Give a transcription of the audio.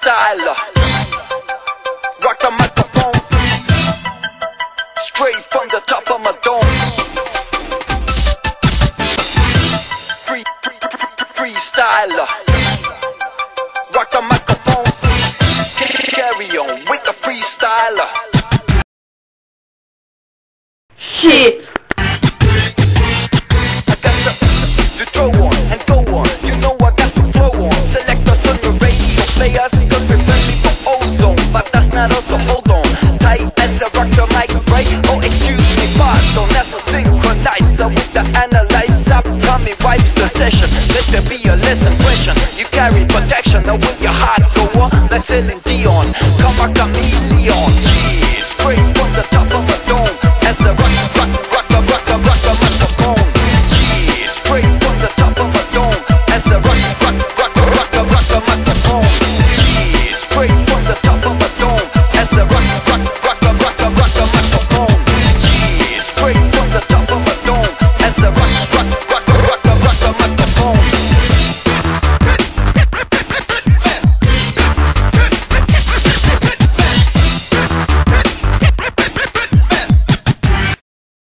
freestyler. Rock the microphone. Straight from the top of my dome. Free, free, free, free- freestyler. Rock the microphone. Carry on with the freestyler. Shit. analyzer with the analyzer Mommy wipes the session. Let there be a lesson question You carry protection Now will your heart go on Like Celine Dion. Come on, Camila